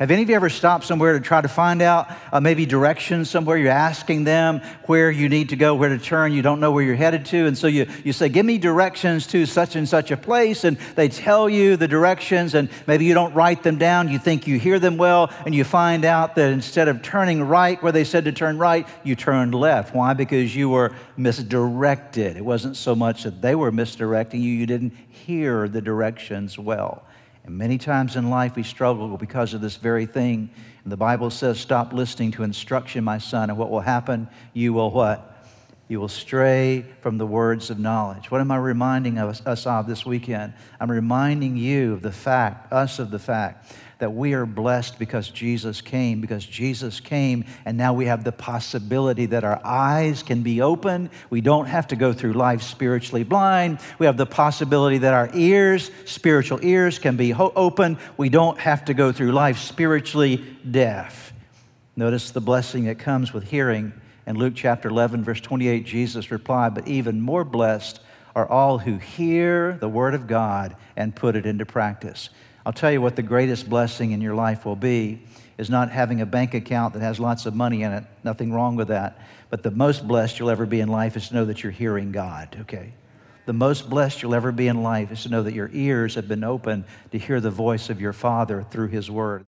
Have any of you ever stopped somewhere to try to find out uh, maybe directions somewhere? You're asking them where you need to go, where to turn. You don't know where you're headed to. And so you, you say, Give me directions to such and such a place. And they tell you the directions, and maybe you don't write them down. You think you hear them well, and you find out that instead of turning right where they said to turn right, you turned left. Why? Because you were misdirected. It wasn't so much that they were misdirecting you, you didn't hear the directions well. And many times in life we struggle because of this very thing. And the Bible says, Stop listening to instruction, my son, and what will happen? You will what? You will stray from the words of knowledge. What am I reminding us, us of this weekend? I'm reminding you of the fact, us of the fact, that we are blessed because Jesus came, because Jesus came, and now we have the possibility that our eyes can be open. We don't have to go through life spiritually blind. We have the possibility that our ears, spiritual ears, can be open. We don't have to go through life spiritually deaf. Notice the blessing that comes with hearing. In Luke chapter 11, verse 28, Jesus replied, But even more blessed are all who hear the word of God and put it into practice. I'll tell you what the greatest blessing in your life will be is not having a bank account that has lots of money in it. Nothing wrong with that. But the most blessed you'll ever be in life is to know that you're hearing God, okay? The most blessed you'll ever be in life is to know that your ears have been opened to hear the voice of your Father through His Word.